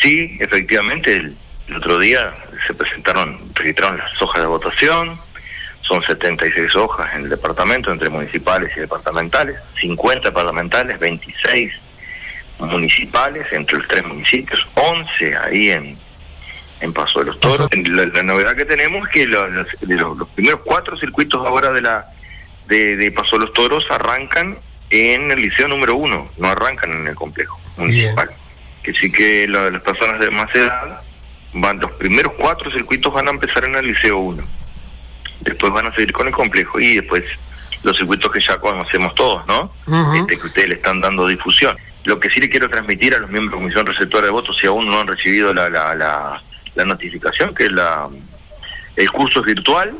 Sí, efectivamente, el, otro día se presentaron, registraron las hojas de votación, son 76 hojas en el departamento, entre municipales y departamentales, 50 parlamentales, 26 municipales entre los tres municipios, 11 ahí en, en Paso de los Toros. La, novedad que tenemos es que los, los, primeros cuatro circuitos ahora de la de, de, Paso de los Toros arrancan en el liceo número uno, no arrancan en el complejo municipal. Que sí que las personas de más edad van, los primeros cuatro circuitos van a empezar en el liceo uno. Después van a seguir con el complejo y después los circuitos que ya conocemos todos, ¿no? este, que ustedes le están dando difusión. Lo que sí le quiero transmitir a los miembros de la Comisión Receptora de Votos, si aún no han recibido la, la, la, la notificación, que es la el curso virtual,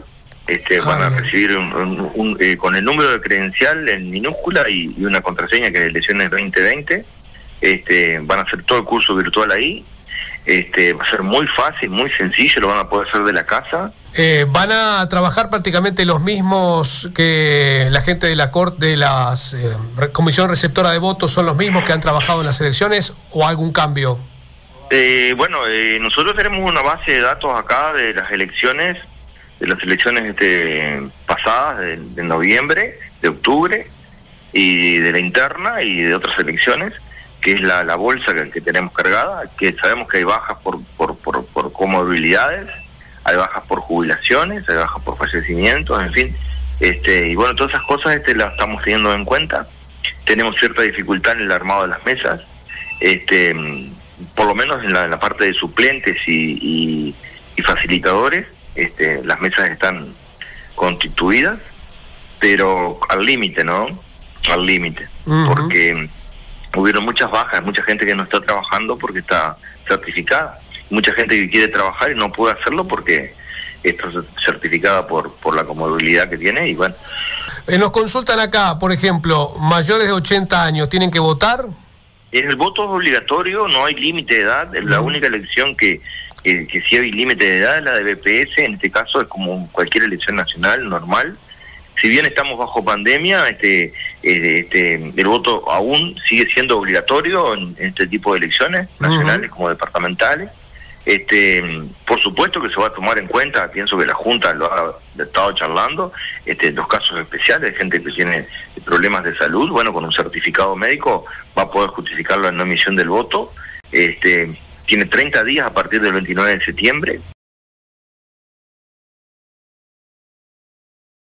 este, ah, van a recibir un, eh, con el número de credencial en minúscula y, una contraseña que es elecciones 2020. Este, van a hacer todo el curso virtual ahí. Este, va a ser muy fácil, muy sencillo, lo van a poder hacer de la casa. Eh, ¿Van a trabajar prácticamente los mismos que la gente de la Corte, de la eh, Comisión Receptora de Votos, son los mismos que han trabajado en las elecciones o algún cambio? Eh, bueno, eh, nosotros tenemos una base de datos acá de las elecciones, de las elecciones este, pasadas, de, noviembre, de octubre, y de la interna y de otras elecciones, que es la, bolsa que, tenemos cargada, que sabemos que hay bajas por, por, por, por comorbilidades, hay bajas por jubilaciones, hay bajas por fallecimientos, en fin. Este, y bueno, todas esas cosas este, las estamos teniendo en cuenta. Tenemos cierta dificultad en el armado de las mesas. Este, por lo menos en la, parte de suplentes y, facilitadores, este, las mesas están constituidas, pero al límite, ¿no? Al límite, porque hubieron muchas bajas, mucha gente que no está trabajando porque está certificada, mucha gente que quiere trabajar y no puede hacerlo porque está certificada por, por la comodidad que tiene y bueno. Eh, nos consultan acá, por ejemplo, mayores de 80 años, ¿tienen que votar? El voto es obligatorio, no hay límite de edad, es la única elección que, que, sí hay límite de edad, la de BPS, en este caso es como cualquier elección nacional normal. Si bien estamos bajo pandemia, este, eh, este, el voto aún sigue siendo obligatorio en, este tipo de elecciones, nacionales como departamentales. Este, por supuesto que se va a tomar en cuenta, pienso que la Junta lo ha estado charlando, este, los casos especiales de gente que tiene problemas de salud, bueno, con un certificado médico va a poder justificar la no emisión del voto. Este, tiene 30 días a partir del 29 de septiembre